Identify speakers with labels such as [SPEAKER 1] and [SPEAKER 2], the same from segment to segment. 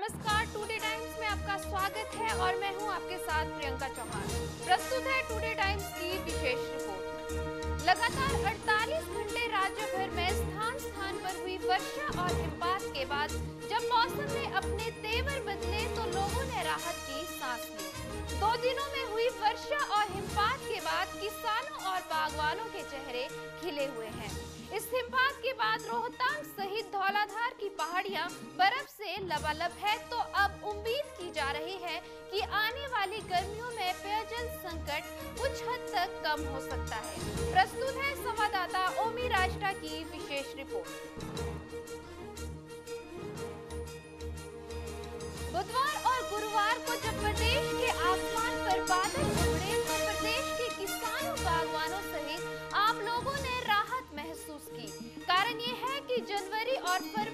[SPEAKER 1] नमस्कार today times में आपका स्वागत है और मैं हूँ आपके साथ प्रियंका चौहान। प्रस्तुत है टुडे टाइम्स की विशेष रिपोर्ट। लगातार 48 घंटे राज्य भर में स्थान स्थान पर हुई वर्षा और हिमपात के बाद जब मौसम ने अपने तेवर बदले तो लोगों ने राहत की सांस ली। दो दिनों में हुई वर्षा और हिमपात के बाद किसानों और बागवानों के चेहरे खिले हुए हैं। इस हिमपात के बाद रोहतांग सहित धौलाधार की पहाड़ियाँ बर्फ़ लबालब है तो अब उम्मीद की जा रही है कि आने वाली गर्मियों में पेयजल संकट कुछ हद तक कम हो सकता है। प्रस्तुत है संवाददाता ओमी राष्ट्रा की विशेष रिपोर्ट। बुधवार और गुरुवार को जब प्रदेश के आसमान पर बादल उड़े तो प्रदेश के किसानों, बागवानों सहित आप लोगों ने राहत महसूस की। कारण ये है कि जनवरी और फरवरी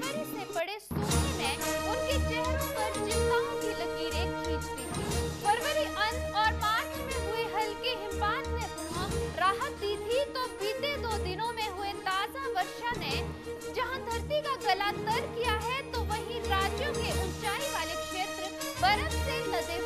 [SPEAKER 1] धरती का गला तर किया है तो वहीं राज्यों के ऊंचाई वाले क्षेत्र बर्फ़ से नदे